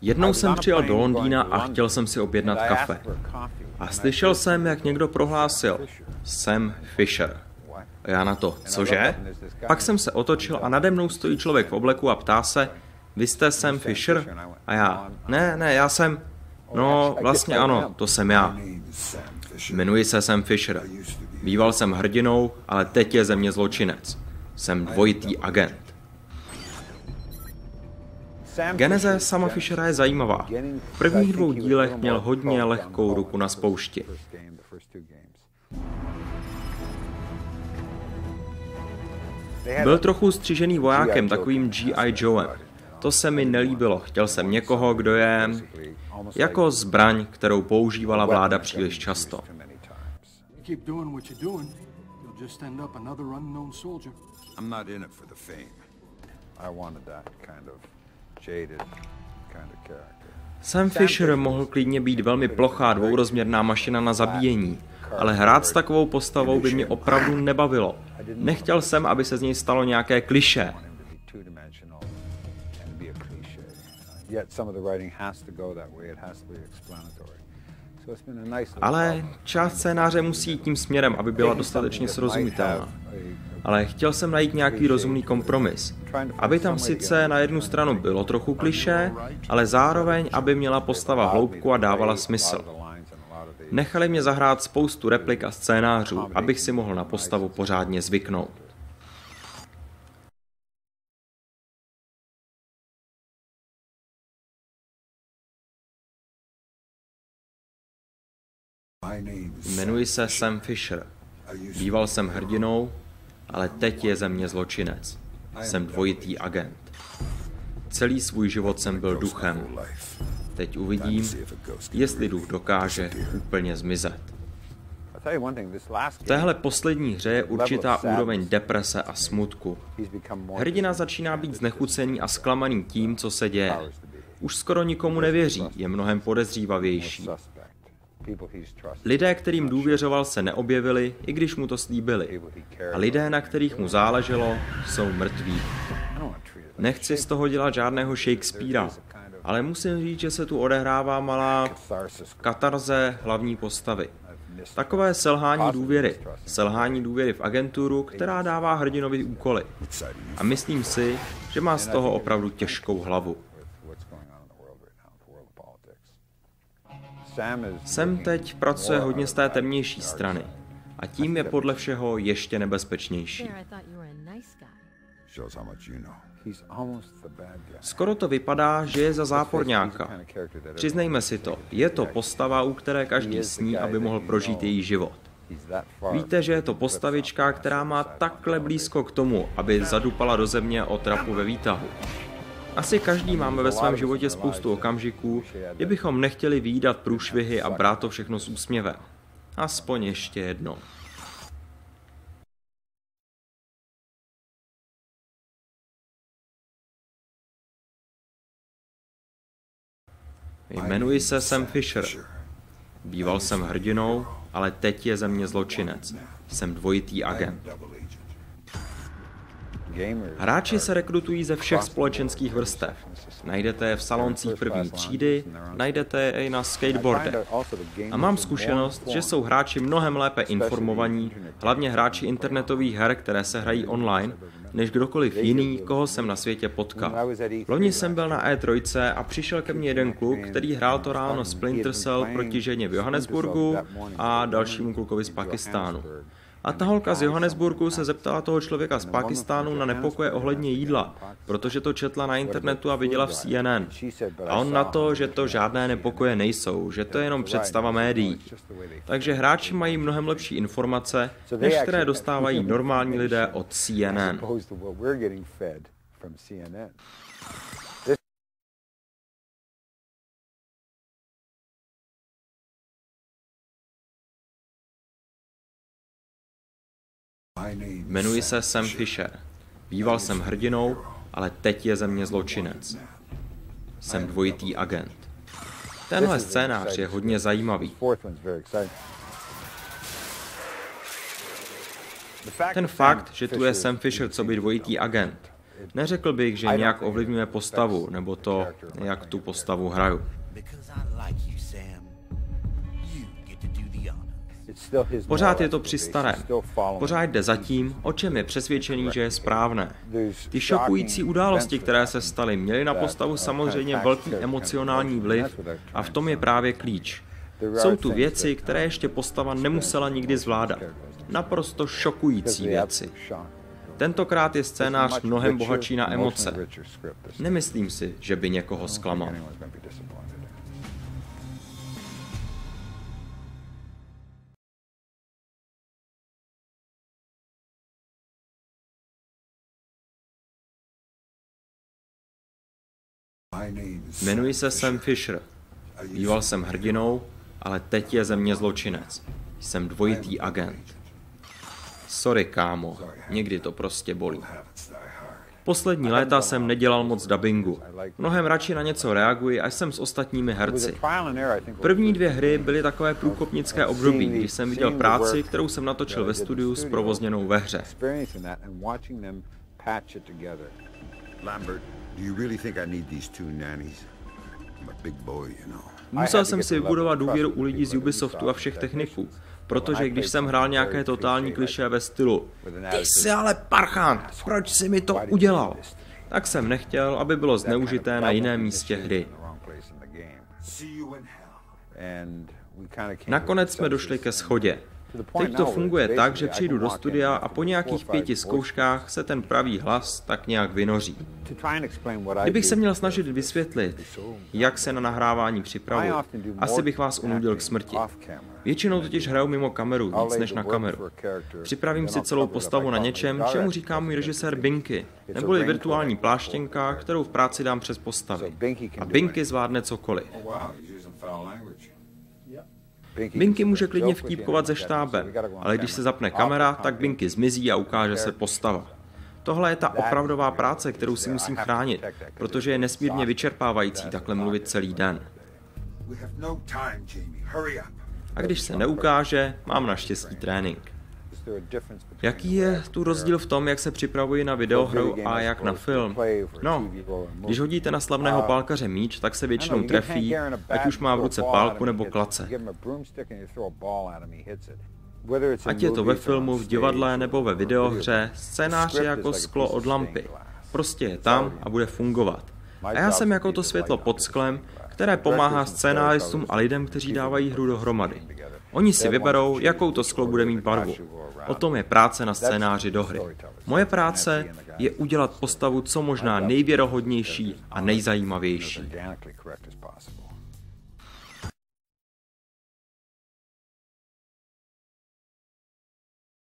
Jednou jsem přijel do Londýna a chtěl jsem si objednat kafe. A slyšel jsem, jak někdo prohlásil Sam Fisher. A já na to, cože? Pak jsem se otočil a nade mnou stojí člověk v obleku a ptá se, vy jste Sam Fisher? A já, ne, ne, já jsem, no vlastně ano, to jsem já. Jmenuji se Sam Fisher. Býval jsem hrdinou, ale teď je ze mě zločinec. Jsem dvojitý agent. Geneze sama Fishera je zajímavá. V prvních dvou dílech měl hodně lehkou ruku na spoušti. Byl trochu střižený vojákem, takovým G.I. Joem. To se mi nelíbilo. Chtěl jsem někoho, kdo je jako zbraň, kterou používala vláda příliš často. I wanted that kind of Sam Fisher mohl klidně být velmi plochá dvourozměrná mašina na zabíjení, ale hrát s takovou postavou by mě opravdu nebavilo. Nechtěl jsem, aby se z něj stalo nějaké kliše. Ale část scénáře musí jít tím směrem, aby byla dostatečně srozumitelná ale chtěl jsem najít nějaký rozumný kompromis. Aby tam sice na jednu stranu bylo trochu kliše, ale zároveň, aby měla postava hloubku a dávala smysl. Nechali mě zahrát spoustu replik a scénářů, abych si mohl na postavu pořádně zvyknout. Jmenuji se Sam Fisher. Býval jsem hrdinou, ale teď je ze mě zločinec. Jsem dvojitý agent. Celý svůj život jsem byl duchem. Teď uvidím, jestli duch dokáže úplně zmizet. V téhle poslední hře je určitá úroveň deprese a smutku. Hrdina začíná být znechucený a zklamaný tím, co se děje. Už skoro nikomu nevěří, je mnohem podezřívavější. Lidé, kterým důvěřoval, se neobjevili, i když mu to slíbili. A lidé, na kterých mu záleželo, jsou mrtví. Nechci z toho dělat žádného Shakespearea, ale musím říct, že se tu odehrává malá katarze hlavní postavy. Takové selhání důvěry. Selhání důvěry v agenturu, která dává hrdinovi úkoly. A myslím si, že má z toho opravdu těžkou hlavu. Sam teď pracuje hodně z té temnější strany a tím je podle všeho ještě nebezpečnější. Skoro to vypadá, že je za záporňáka. Přiznejme si to, je to postava, u které každý sní, aby mohl prožít její život. Víte, že je to postavička, která má takhle blízko k tomu, aby zadupala do země o trapu ve výtahu. Asi každý máme ve svém životě spoustu okamžiků, kdy bychom nechtěli výdat průšvihy a brát to všechno s úsměvem. Aspoň ještě jedno. Jmenuji se Sam Fisher. Býval jsem hrdinou, ale teď je ze mě zločinec. Jsem dvojitý agent. Hráči se rekrutují ze všech společenských vrstev. Najdete je v saloncích první třídy, najdete je i na skateboardech. A mám zkušenost, že jsou hráči mnohem lépe informovaní, hlavně hráči internetových her, které se hrají online, než kdokoliv jiný, koho jsem na světě potkal. Loni jsem byl na E3 a přišel ke mně jeden kluk, který hrál to ráno Splinter Cell proti ženě v Johannesburgu a dalšímu klukovi z Pakistánu. A ta holka z Johannesburgu se zeptala toho člověka z Pakistánu na nepokoje ohledně jídla, protože to četla na internetu a viděla v CNN. A on na to, že to žádné nepokoje nejsou, že to je jenom představa médií. Takže hráči mají mnohem lepší informace, než které dostávají normální lidé od CNN. Jmenuji se Sam Fisher. Býval jsem hrdinou, ale teď je ze mě zločinec. Jsem dvojitý agent. Tenhle scénář je hodně zajímavý. Ten fakt, že tu je Sam Fisher co by dvojitý agent, Neřekl bych, že nějak ovlivňuje postavu, nebo to, jak tu postavu hraju. Pořád je to při starém. Pořád jde za tím, o čem je přesvědčený, že je správné. Ty šokující události, které se staly, měly na postavu samozřejmě velký emocionální vliv a v tom je právě klíč. Jsou tu věci, které ještě postava nemusela nikdy zvládat. Naprosto šokující věci. Tentokrát je scénář mnohem bohatší na emoce. Nemyslím si, že by někoho zklamal. Jmenuji se Sam Fisher. Býval jsem hrdinou, ale teď je ze mě zločinec. Jsem dvojitý agent. Sorry, kámo, někdy to prostě bolí. Poslední léta jsem nedělal moc dubbingu. Mnohem radši na něco reaguji, až jsem s ostatními herci. První dvě hry byly takové průkopnické období, když jsem viděl práci, kterou jsem natočil ve studiu s provozněnou ve hře. Lambert, do you really think I need these two nannies? I'm a big boy, you know. Musel jsem si vybudovat důvěru u lidí z Ubisoftu a všech techniků, protože když jsem hrál nějaké totální kliše ve stylu Ty jsi ale parchant, proč jsi mi to udělal? Tak jsem nechtěl, aby bylo zneužité na jiném místě hry. Nakonec jsme došli ke schodě. Teď to funguje tak, že přijdu do studia a po nějakých pěti zkouškách se ten pravý hlas tak nějak vynoří. Kdybych se měl snažit vysvětlit, jak se na nahrávání připravuji, asi bych vás unudil k smrti. Většinou totiž hraju mimo kameru, víc než na kameru. Připravím si celou postavu na něčem, čemu říká můj režisér Binky, neboli virtuální pláštěnka, kterou v práci dám přes postavy. A Binky zvládne cokoliv. Binky může klidně vtípkovat ze štábem, ale když se zapne kamera, tak Binky zmizí a ukáže se postava. Tohle je ta opravdová práce, kterou si musím chránit, protože je nesmírně vyčerpávající takhle mluvit celý den. A když se neukáže, mám naštěstí trénink. Jaký je tu rozdíl v tom, jak se připravuji na videohru a jak na film? No, když hodíte na slavného pálkaře míč, tak se většinou trefí, ať už má v ruce pálku nebo klace. Ať je to ve filmu, v divadle nebo ve videohře, scénář je jako sklo od lampy. Prostě je tam a bude fungovat. A já jsem jako to světlo pod sklem, které pomáhá scénáristům a lidem, kteří dávají hru dohromady. Oni si vyberou, jakou to sklo bude mít barvu. O tom je práce na scénáři do hry. Moje práce je udělat postavu co možná nejvěrohodnější a nejzajímavější.